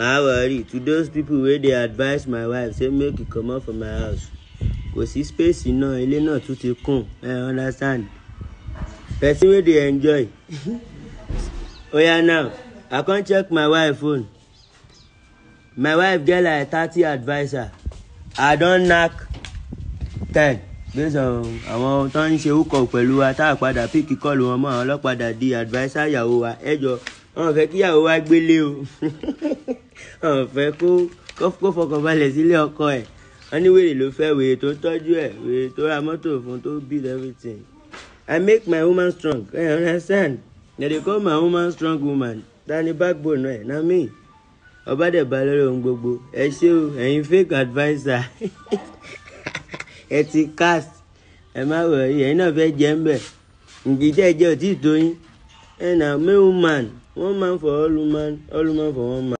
má worry to those people wey dey advise my wife say make e comot for my house. Kò sí space náà ilé náà tún ti kún. Ẹ understand. Person wey dey enjoy. Oya now i come check my wife phone. My wife get like thirty adviser i don knack ten. Based on àwọn tó ń ṣe húkọ pẹ̀lú wa tá a padà píkì kọ́ọ̀lù wọn mọ́ àwọn ọlọ́padà di adviser ìyàwó wa. Ẹ jọ wọn fẹ́ kí ìyàwó wa gbélé o. Wọn fẹ́ kó kó fọkànbalẹ̀ sílé ọkọ ẹ̀. Wọ́n ní wèrè ló fẹ́ wèrè tó tọ́jú ẹ̀ wèrè tó ra mọ́tò fún tó build everything. I make my woman strong. You understand? Na dey call my woman strong woman. Tani backbone ẹ̀? Na me. Ọbádẹ́ba lórí ohun gbogbo. Ẹ ṣé o ẹ̀yin fake adviser ẹ ti cast. Ẹ má wọrí ẹ̀yin náà fẹ́ jẹ́ ń bẹ̀. Ǹjẹ́ jẹ́ jẹ́ òtí ẹ̀ na main woman one man for all woman all woman for one man.